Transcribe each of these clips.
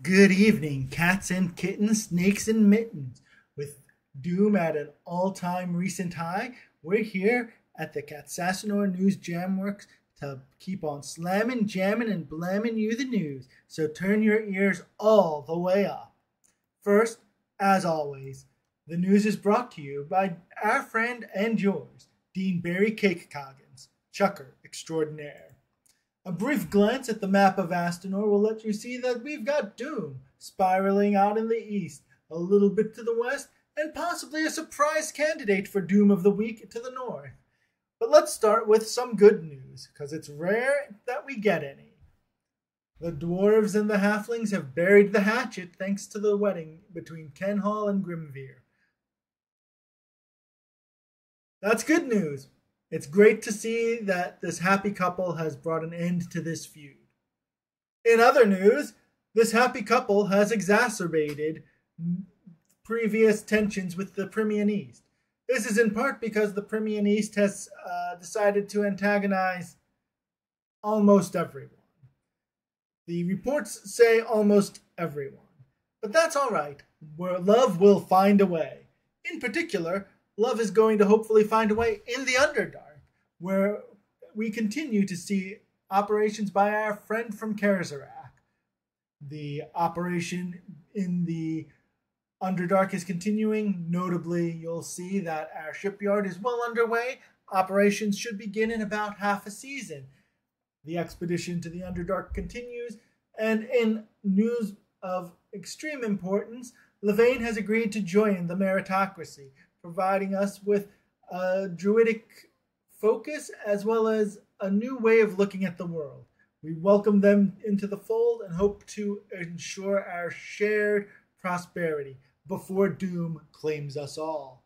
Good evening, cats and kittens, snakes and mittens. With Doom at an all time recent high, we're here at the Katsassanor News Jamworks to keep on slamming, jamming, and blamming you the news. So turn your ears all the way up. First, as always, the news is brought to you by our friend and yours, Dean Barry Cake Coggins, Chucker Extraordinaire. A brief glance at the map of Astanor will let you see that we've got Doom spiraling out in the east, a little bit to the west, and possibly a surprise candidate for Doom of the Week to the north. But let's start with some good news, because it's rare that we get any. The dwarves and the halflings have buried the hatchet thanks to the wedding between Kenhall and Grimveer. That's good news, it's great to see that this happy couple has brought an end to this feud. In other news, this happy couple has exacerbated previous tensions with the Primian East. This is in part because the Primian East has uh, decided to antagonize almost everyone. The reports say almost everyone. But that's all right, where love will find a way. In particular, love is going to hopefully find a way in the Underdark, where we continue to see operations by our friend from Karazarak. The operation in the Underdark is continuing. Notably, you'll see that our shipyard is well underway. Operations should begin in about half a season. The expedition to the Underdark continues, and in news of extreme importance, Levane has agreed to join the Meritockracy, providing us with a druidic focus as well as a new way of looking at the world. We welcome them into the fold and hope to ensure our shared prosperity before doom claims us all.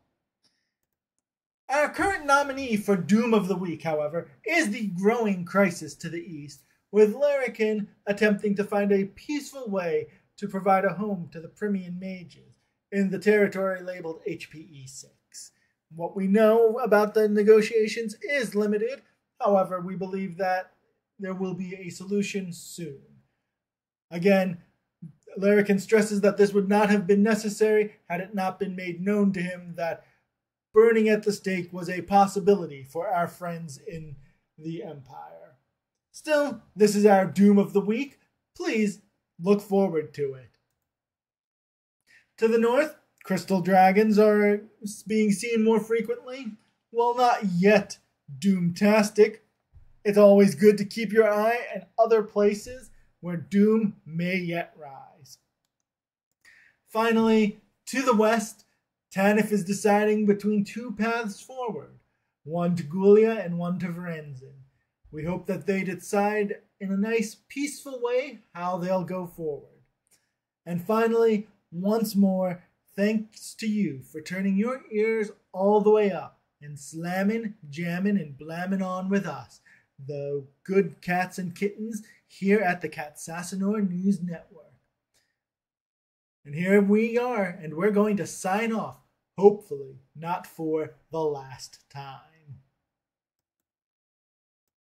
Our current nominee for Doom of the Week, however, is the growing crisis to the east, with Larrokin attempting to find a peaceful way to provide a home to the Primian mages in the territory labeled HPE 6. What we know about the negotiations is limited. However, we believe that there will be a solution soon. Again, Larrokin stresses that this would not have been necessary had it not been made known to him that burning at the stake was a possibility for our friends in the Empire. Still, this is our doom of the week. Please look forward to it. To the north, crystal dragons are being seen more frequently. Well, not yet doomtastic. It's always good to keep your eye on other places where doom may yet rise. Finally, to the west, Tanif is deciding between two paths forward, one to Gulia and one to Varenzin. We hope that they decide in a nice, peaceful way how they'll go forward. And finally, once more, Thanks to you for turning your ears all the way up and slamming, jamming, and blamming on with us, the good cats and kittens here at the Katsassanor News Network. And here we are, and we're going to sign off, hopefully not for the last time.